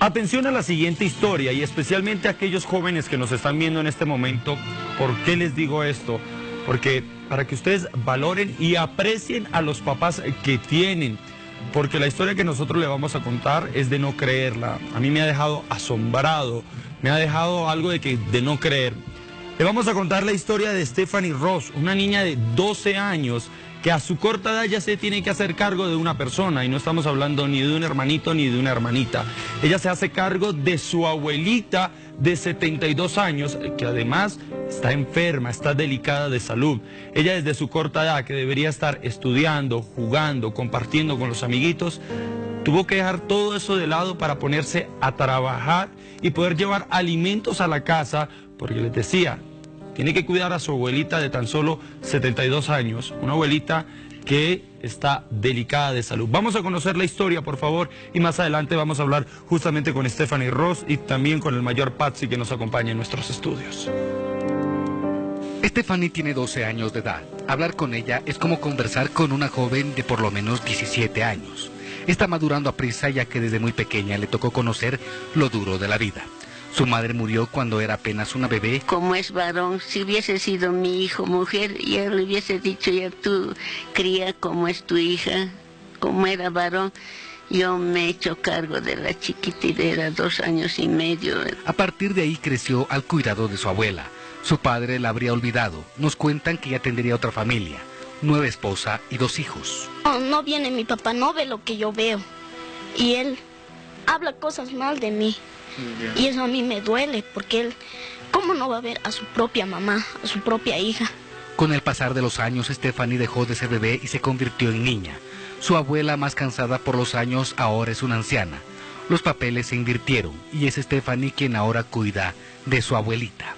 Atención a la siguiente historia y especialmente a aquellos jóvenes que nos están viendo en este momento. ¿Por qué les digo esto? Porque para que ustedes valoren y aprecien a los papás que tienen. Porque la historia que nosotros le vamos a contar es de no creerla. A mí me ha dejado asombrado, me ha dejado algo de, que, de no creer. Le vamos a contar la historia de Stephanie Ross, una niña de 12 años que a su corta edad ya se tiene que hacer cargo de una persona y no estamos hablando ni de un hermanito ni de una hermanita. Ella se hace cargo de su abuelita de 72 años, que además está enferma, está delicada de salud. Ella desde su corta edad, que debería estar estudiando, jugando, compartiendo con los amiguitos, tuvo que dejar todo eso de lado para ponerse a trabajar y poder llevar alimentos a la casa, porque les decía, tiene que cuidar a su abuelita de tan solo 72 años, una abuelita que está delicada de salud. Vamos a conocer la historia, por favor, y más adelante vamos a hablar justamente con Stephanie Ross y también con el mayor Patsy que nos acompaña en nuestros estudios. Stephanie tiene 12 años de edad. Hablar con ella es como conversar con una joven de por lo menos 17 años. Está madurando a prisa ya que desde muy pequeña le tocó conocer lo duro de la vida. Su madre murió cuando era apenas una bebé. Como es varón, si hubiese sido mi hijo mujer, ya le hubiese dicho, ya tú cría como es tu hija, como era varón. Yo me he hecho cargo de la chiquitita, era dos años y medio. A partir de ahí creció al cuidado de su abuela. Su padre la habría olvidado. Nos cuentan que ya tendría otra familia, nueva esposa y dos hijos. No, no viene mi papá, no ve lo que yo veo. Y él habla cosas mal de mí. Y eso a mí me duele porque él, ¿cómo no va a ver a su propia mamá, a su propia hija? Con el pasar de los años, Stephanie dejó de ser bebé y se convirtió en niña. Su abuela, más cansada por los años, ahora es una anciana. Los papeles se invirtieron y es Stephanie quien ahora cuida de su abuelita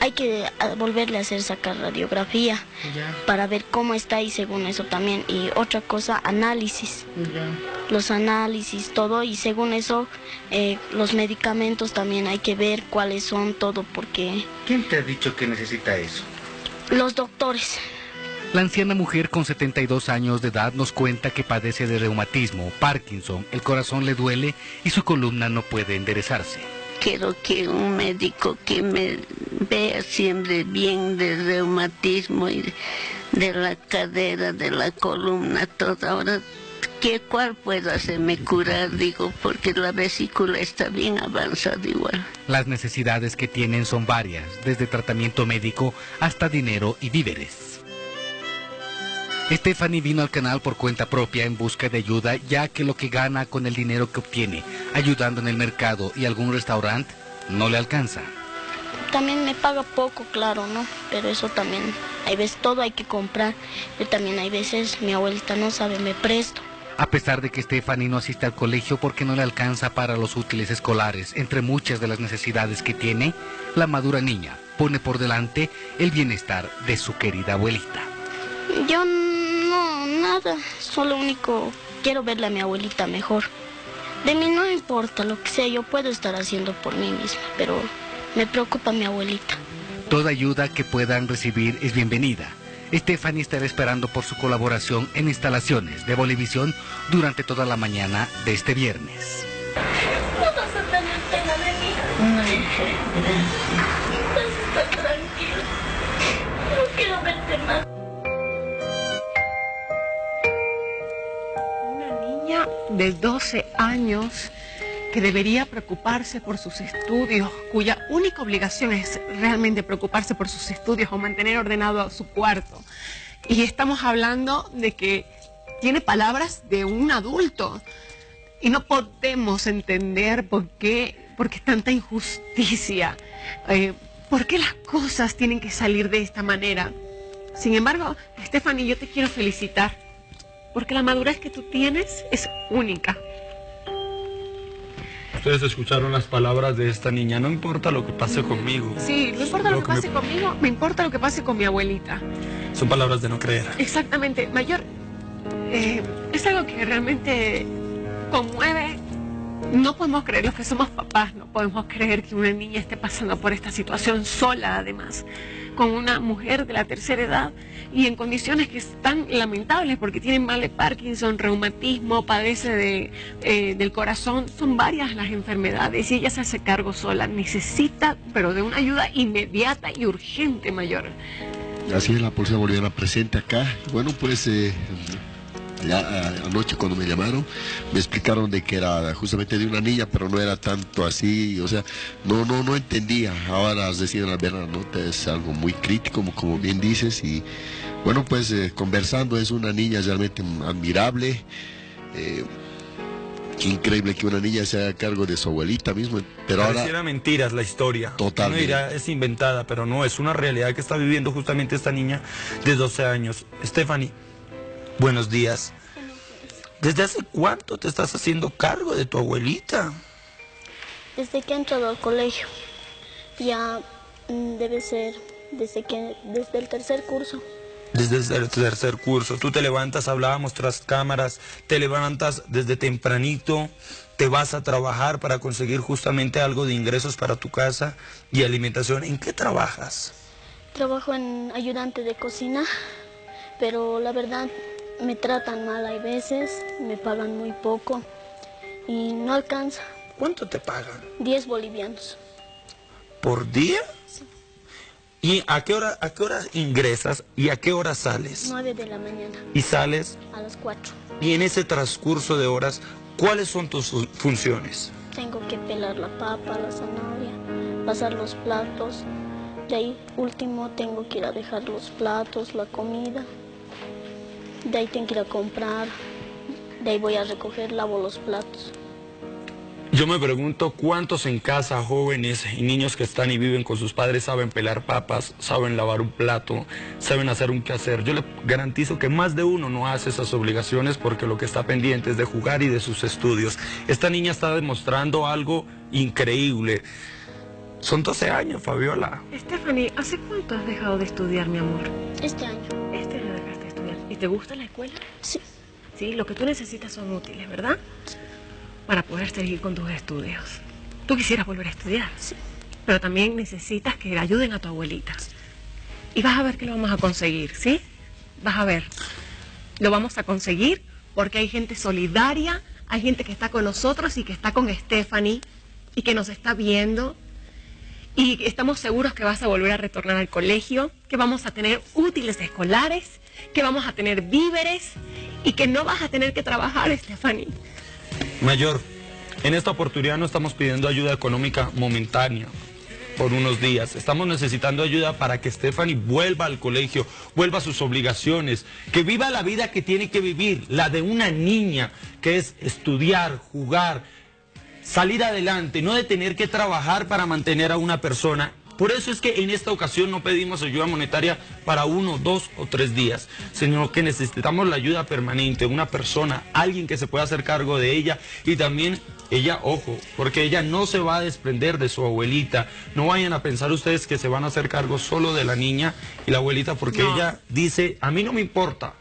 hay que volverle a hacer sacar radiografía para ver cómo está y según eso también. Y otra cosa, análisis. Los análisis, todo. Y según eso, eh, los medicamentos también hay que ver cuáles son, todo, porque... ¿Quién te ha dicho que necesita eso? Los doctores. La anciana mujer con 72 años de edad nos cuenta que padece de reumatismo, Parkinson, el corazón le duele y su columna no puede enderezarse. Quiero que un médico que me vea siempre bien de reumatismo y de la cadera, de la columna, todo. Ahora, ¿qué, ¿cuál puedo hacerme curar? Digo, porque la vesícula está bien avanzada igual. Las necesidades que tienen son varias, desde tratamiento médico hasta dinero y víveres. Stephanie vino al canal por cuenta propia en busca de ayuda, ya que lo que gana con el dinero que obtiene, ayudando en el mercado y algún restaurante, no le alcanza. También me paga poco, claro, ¿no? Pero eso también, hay veces todo hay que comprar. Yo también hay veces mi abuelita no sabe, me presto. A pesar de que Stephanie no asiste al colegio porque no le alcanza para los útiles escolares, entre muchas de las necesidades que tiene, la madura niña pone por delante el bienestar de su querida abuelita. Yo no, nada, solo único quiero verle a mi abuelita mejor. De mí no importa lo que sea, yo puedo estar haciendo por mí misma, pero me preocupa mi abuelita. Toda ayuda que puedan recibir es bienvenida. Stephanie estará esperando por su colaboración en instalaciones de Bolivisión durante toda la mañana de este viernes. de 12 años que debería preocuparse por sus estudios, cuya única obligación es realmente preocuparse por sus estudios o mantener ordenado su cuarto. Y estamos hablando de que tiene palabras de un adulto. Y no podemos entender por qué, por qué tanta injusticia, eh, por qué las cosas tienen que salir de esta manera. Sin embargo, Stephanie, yo te quiero felicitar porque la madurez que tú tienes es única. Ustedes escucharon las palabras de esta niña, no importa lo que pase conmigo. Sí, no importa lo, que, pase conmigo, me importa lo que pase con mi abuelita. Son palabras de no creer. Exactamente, mayor. Eh, es algo que realmente conmueve no podemos creer los que somos papás, no podemos creer que una niña esté pasando por esta situación sola además, con una mujer de la tercera edad y en condiciones que están lamentables porque tienen mal de Parkinson, reumatismo, padece de, eh, del corazón, son varias las enfermedades y ella se hace cargo sola, necesita pero de una ayuda inmediata y urgente mayor. Así es, la policía boliviana presente acá. Bueno, pues eh, ya anoche cuando me llamaron me explicaron de que era justamente de una niña, pero no era tanto así, o sea, no no no entendía. Ahora has decir la verdad, ¿no? Es algo muy crítico, como, bien dices, y bueno, pues eh, conversando es una niña realmente admirable. Eh, Qué increíble que una niña se haga cargo de su abuelita mismo. Pero Pareciera mentiras la historia. Totalmente. Uno dirá, es inventada, pero no, es una realidad que está viviendo justamente esta niña de 12 años. Stephanie, buenos días. ¿Desde hace cuánto te estás haciendo cargo de tu abuelita? Desde que he entrado al colegio. Ya mm, debe ser desde que desde el tercer curso desde el tercer curso. Tú te levantas, hablábamos tras cámaras, te levantas desde tempranito, te vas a trabajar para conseguir justamente algo de ingresos para tu casa y alimentación. ¿En qué trabajas? Trabajo en ayudante de cocina, pero la verdad me tratan mal hay veces, me pagan muy poco y no alcanza. ¿Cuánto te pagan? 10 bolivianos. ¿Por día? ¿Y a qué hora, a qué hora ingresas y a qué hora sales? 9 de la mañana. ¿Y sales? A las 4. Y en ese transcurso de horas, ¿cuáles son tus funciones? Tengo que pelar la papa, la zanahoria, pasar los platos. De ahí, último, tengo que ir a dejar los platos, la comida. De ahí tengo que ir a comprar. De ahí voy a recoger, lavo los platos. Yo me pregunto cuántos en casa, jóvenes y niños que están y viven con sus padres, saben pelar papas, saben lavar un plato, saben hacer un quehacer. Yo le garantizo que más de uno no hace esas obligaciones porque lo que está pendiente es de jugar y de sus estudios. Esta niña está demostrando algo increíble. Son 12 años, Fabiola. Stephanie, ¿hace cuánto has dejado de estudiar, mi amor? Este año. ¿Y te gusta la escuela? Sí. Sí, lo que tú necesitas son útiles, ¿verdad? para poder seguir con tus estudios. Tú quisieras volver a estudiar, sí. pero también necesitas que ayuden a tu abuelita. Y vas a ver que lo vamos a conseguir, ¿sí? Vas a ver. Lo vamos a conseguir porque hay gente solidaria, hay gente que está con nosotros y que está con Stephanie y que nos está viendo. Y estamos seguros que vas a volver a retornar al colegio, que vamos a tener útiles escolares, que vamos a tener víveres y que no vas a tener que trabajar, Stephanie. Mayor, en esta oportunidad no estamos pidiendo ayuda económica momentánea por unos días. Estamos necesitando ayuda para que Stephanie vuelva al colegio, vuelva a sus obligaciones, que viva la vida que tiene que vivir, la de una niña, que es estudiar, jugar, salir adelante, no de tener que trabajar para mantener a una persona por eso es que en esta ocasión no pedimos ayuda monetaria para uno, dos o tres días, sino que necesitamos la ayuda permanente, una persona, alguien que se pueda hacer cargo de ella y también ella, ojo, porque ella no se va a desprender de su abuelita. No vayan a pensar ustedes que se van a hacer cargo solo de la niña y la abuelita porque ella dice, a mí no me importa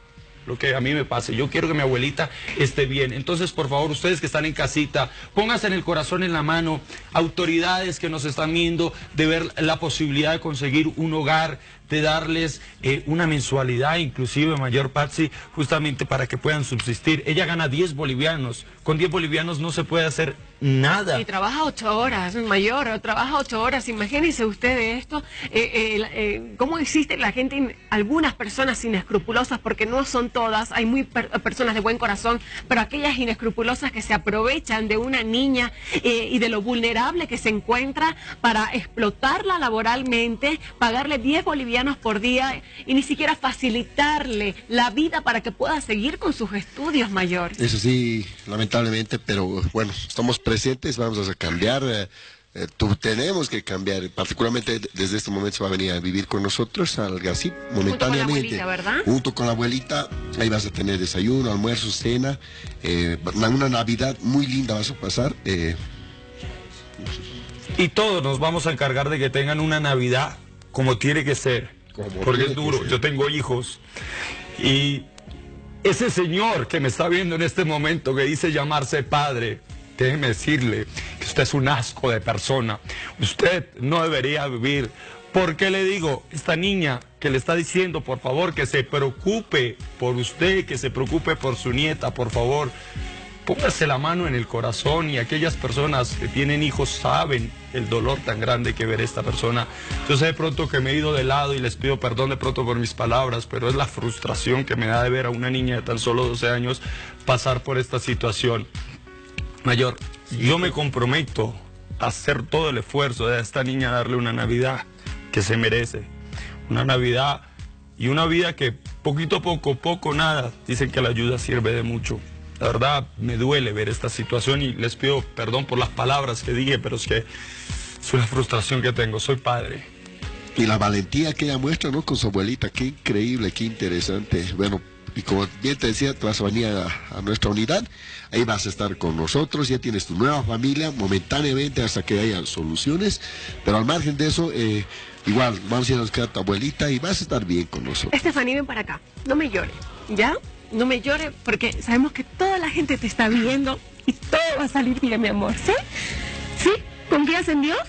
lo que a mí me pase. Yo quiero que mi abuelita esté bien. Entonces, por favor, ustedes que están en casita, pónganse en el corazón en la mano, autoridades que nos están viendo, de ver la posibilidad de conseguir un hogar, de darles eh, una mensualidad, inclusive mayor Patsy, justamente para que puedan subsistir. Ella gana 10 bolivianos. Con 10 bolivianos no se puede hacer nada. Y trabaja ocho horas, mayor, trabaja ocho horas. Imagínense ustedes esto, eh, eh, cómo existe la gente, algunas personas inescrupulosas, porque no son todas, hay muy personas de buen corazón, pero aquellas inescrupulosas que se aprovechan de una niña y de lo vulnerable que se encuentra para explotarla laboralmente, pagarle 10 bolivianos por día y ni siquiera facilitarle la vida para que pueda seguir con sus estudios mayor. Eso sí, lamentablemente, pero bueno, estamos presentes, vamos a cambiar. Eh, eh, tenemos que cambiar, particularmente desde este momento se va a venir a vivir con nosotros, algo así, momentáneamente. Junto con la abuelita, ahí vas a tener desayuno, almuerzo, cena, eh, una Navidad muy linda vas a pasar. Y todos nos vamos a encargar de que tengan una Navidad como tiene que ser, porque es duro, yo tengo hijos y ese señor que me está viendo en este momento, que dice llamarse padre, déjeme decirle que usted es un asco de persona. Usted no debería vivir. ¿Por qué le digo? Esta niña que le está diciendo, por favor, que se preocupe por usted, que se preocupe por su nieta, por favor. Póngase la mano en el corazón y aquellas personas que tienen hijos saben el dolor tan grande que ver esta persona. Yo sé de pronto que me he ido de lado y les pido perdón de pronto por mis palabras, pero es la frustración que me da de ver a una niña de tan solo 12 años pasar por esta situación. Mayor, yo me comprometo a hacer todo el esfuerzo de esta niña darle una Navidad que se merece. Una Navidad y una vida que poquito a poco, poco, nada, dicen que la ayuda sirve de mucho. La verdad me duele ver esta situación y les pido perdón por las palabras que dije, pero es que es una frustración que tengo. Soy padre. Y la valentía que ella muestra, ¿no? Con su abuelita, qué increíble, qué interesante. Bueno, y como bien te decía, tú vas a venir a, nuestra unidad, ahí vas a estar con nosotros, ya tienes tu nueva familia, momentáneamente hasta que haya soluciones, pero al margen de eso, eh, igual, vamos a ir a buscar a tu abuelita y vas a estar bien con nosotros. Estefanía, ven para acá, no me llores, ¿ya? No me llores porque sabemos que toda la gente te está viendo y todo va a salir bien, mi amor, ¿sí? ¿Sí? ¿Confías en Dios?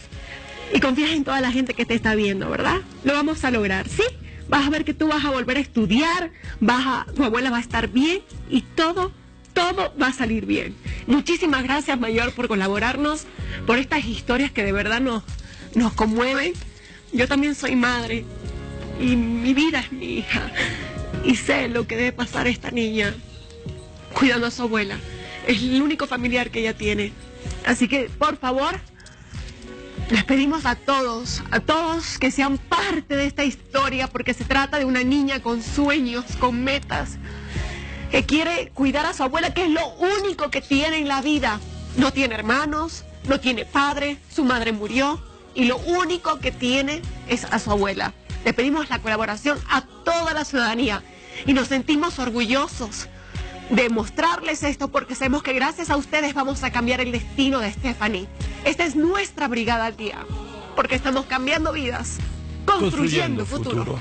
Y confías en toda la gente que te está viendo, ¿verdad? Lo vamos a lograr, ¿sí? Vas a ver que tú vas a volver a estudiar, vas a, tu abuela va a estar bien y todo, todo va a salir bien. Muchísimas gracias, Mayor, por colaborarnos, por estas historias que de verdad nos, nos conmueven. Yo también soy madre y mi vida es mi hija y sé lo que debe pasar esta niña cuidando a su abuela. Es el único familiar que ella tiene. Así que, por favor, les pedimos a todos, a todos que sean parte de esta historia, porque se trata de una niña con sueños, con metas, que quiere cuidar a su abuela, que es lo único que tiene en la vida. No tiene hermanos, no tiene padre, su madre murió, y lo único que tiene es a su abuela. Le pedimos la colaboración a toda la ciudadanía y nos sentimos orgullosos de mostrarles esto porque sabemos que gracias a ustedes vamos a cambiar el destino de Stephanie. Esta es nuestra brigada al día, porque estamos cambiando vidas, construyendo, futuro.